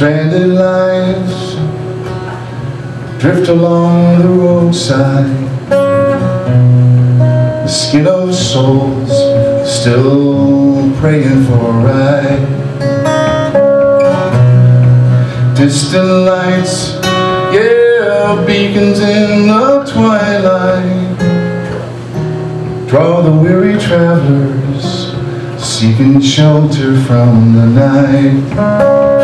lives drift along the roadside. The skin of souls still praying for a ride. Distant lights, yeah, beacons in the twilight. Draw the weary travelers seeking shelter from the night.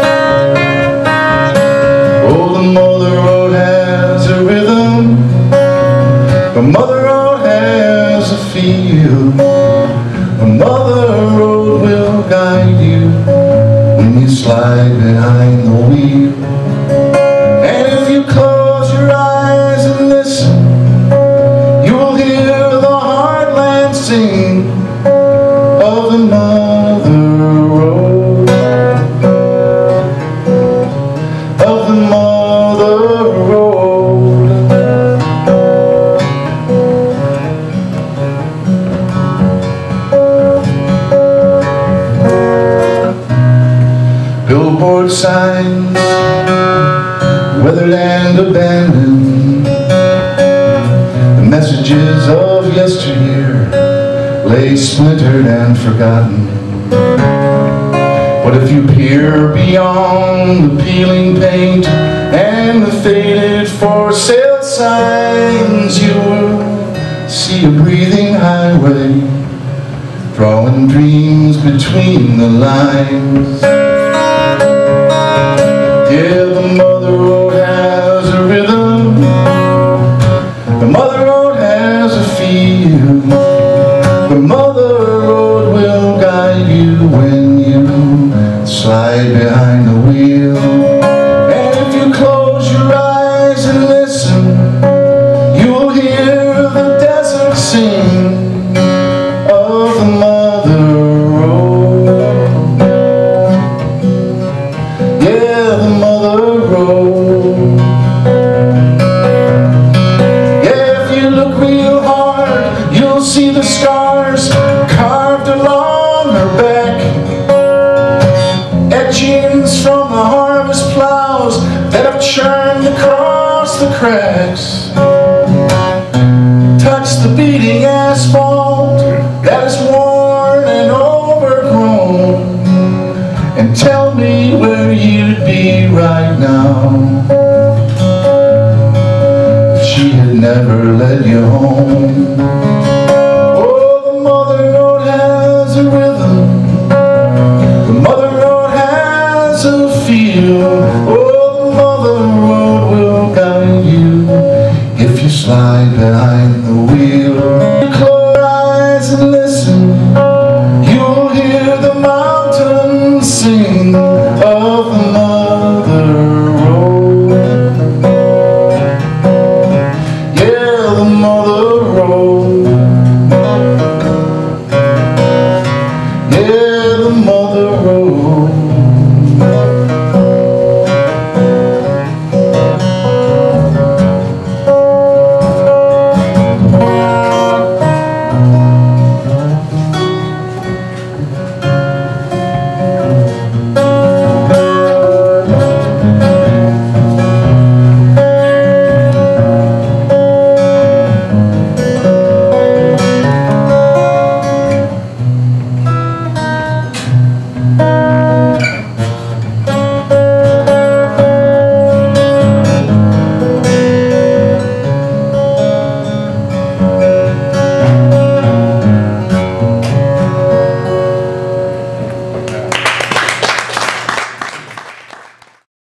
Slide behind the wheel. Billboard signs, weathered and abandoned. The messages of yesteryear lay splintered and forgotten. But if you peer beyond the peeling paint and the faded for sale signs? You will see a breathing highway, drawing dreams between the lines. Look real hard, you'll see the scars carved along her back. Etchings from the harvest plows that have churned across the cracks. Touch the beating asphalt never led you home. Oh, the mother road has a rhythm. The mother road has a feel. Oh, the mother road will guide you if you slide behind the wheel. Close your eyes and listen. You'll hear the mountains sing.